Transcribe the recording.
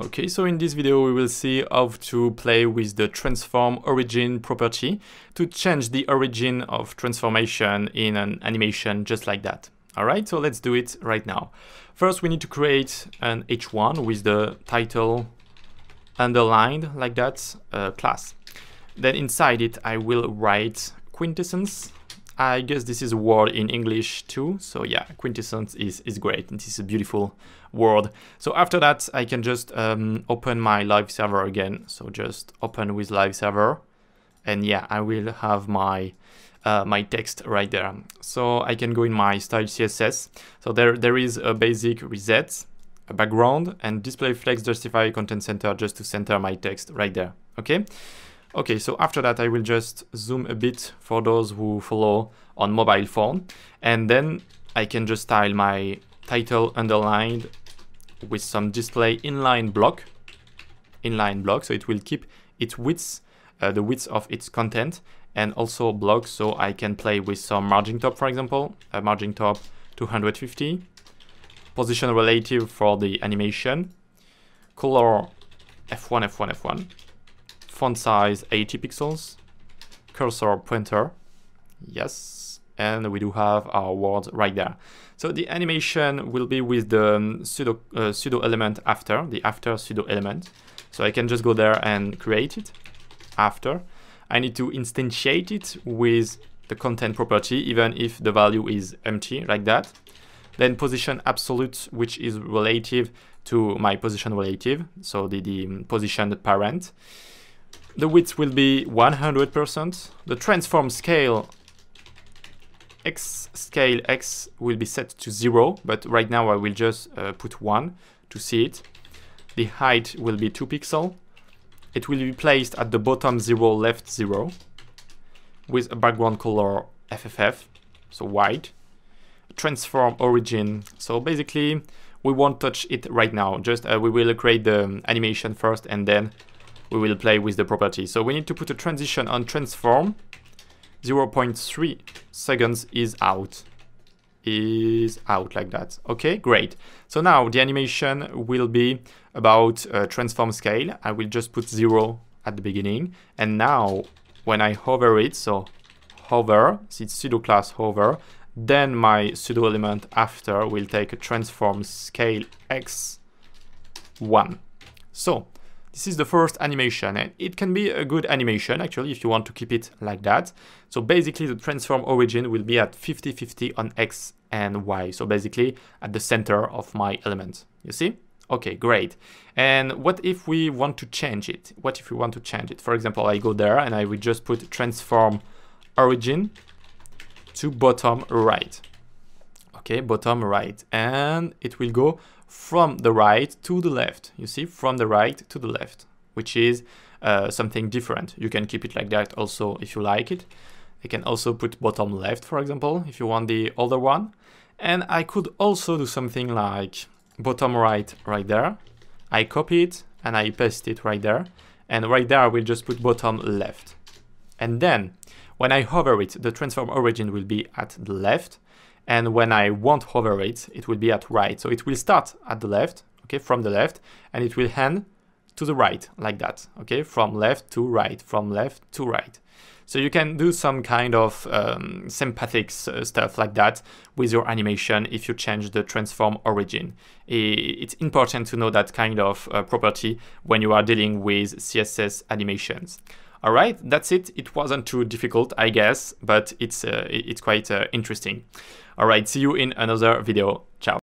Okay, so in this video we will see how to play with the transform origin property to change the origin of transformation in an animation just like that. Alright, so let's do it right now. First we need to create an h1 with the title underlined like that uh, class. Then inside it I will write quintessence I guess this is a word in English too. So yeah, quintessence is, is great. This is a beautiful word. So after that, I can just um, open my live server again. So just open with live server. And yeah, I will have my uh, my text right there. So I can go in my style CSS. So there there is a basic reset, a background, and display flex justify content center just to center my text right there. Okay. Okay, so after that, I will just zoom a bit for those who follow on mobile phone. And then I can just style my title underlined with some display inline block, inline block. So it will keep its width, uh, the width of its content and also block. So I can play with some margin top, for example, a margin top 250, position relative for the animation, color F1, F1, F1, font size 80 pixels, cursor pointer, yes, and we do have our words right there. So the animation will be with the um, pseudo, uh, pseudo element after, the after pseudo element. So I can just go there and create it after. I need to instantiate it with the content property, even if the value is empty like that. Then position absolute, which is relative to my position relative, so the, the position parent the width will be 100%. The transform scale x scale x will be set to 0, but right now I will just uh, put 1 to see it. The height will be 2 pixel. It will be placed at the bottom 0, left 0, with a background color FFF, so white. Transform origin, so basically we won't touch it right now, just uh, we will create the animation first and then we will play with the property. So we need to put a transition on transform. 0.3 seconds ease-out. Is out like that. Okay, great. So now the animation will be about uh, transform scale. I will just put 0 at the beginning. And now when I hover it, so hover, so it's pseudo class hover, then my pseudo element after will take a transform scale x 1. So this is the first animation and it can be a good animation actually if you want to keep it like that. So basically the transform origin will be at 50-50 on X and Y. So basically at the center of my element, you see? Okay, great. And what if we want to change it? What if we want to change it? For example, I go there and I will just put transform origin to bottom right. Okay, bottom right. And it will go from the right to the left. You see, from the right to the left, which is uh, something different. You can keep it like that also if you like it. You can also put bottom left, for example, if you want the older one. And I could also do something like bottom right right there. I copy it and I paste it right there. And right there, I will just put bottom left. And then when I hover it, the transform origin will be at the left and when I won't hover it, it will be at right. So it will start at the left, okay, from the left, and it will hand to the right, like that, okay, from left to right, from left to right. So you can do some kind of um, sympathetic uh, stuff like that with your animation if you change the transform origin. It's important to know that kind of uh, property when you are dealing with CSS animations. All right, that's it. It wasn't too difficult, I guess, but it's uh, it's quite uh, interesting. All right, see you in another video. Ciao.